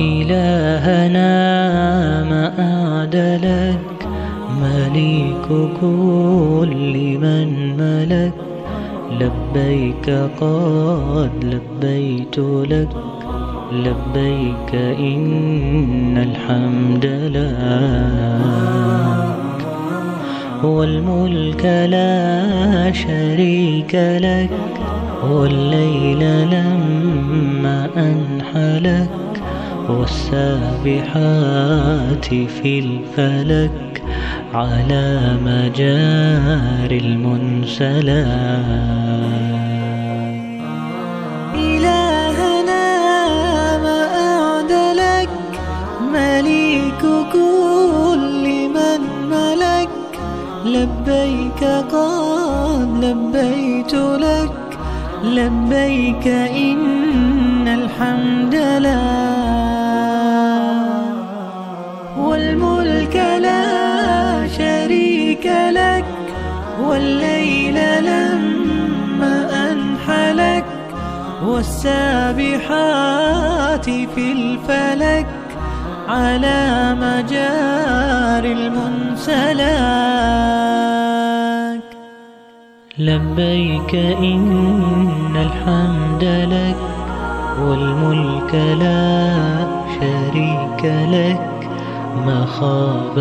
إلهنا ما أعدلك مليك كل من ملك. لبيك قد لبيت لك لبيك إن الحمد لك. والملك لا شريك لك والليل لما أنحلك. والسابحات في الفلك على مجار المنسلات إلهنا ما أعدلك مليك كل من ملك. لبيك قد لبيت لك لبيك إن الحمد لك والليل لما أنحلك والسابحات في الفلك على مجار المنسلك. لبيك إن الحمد لك والملك لا شريك لك. ما خاب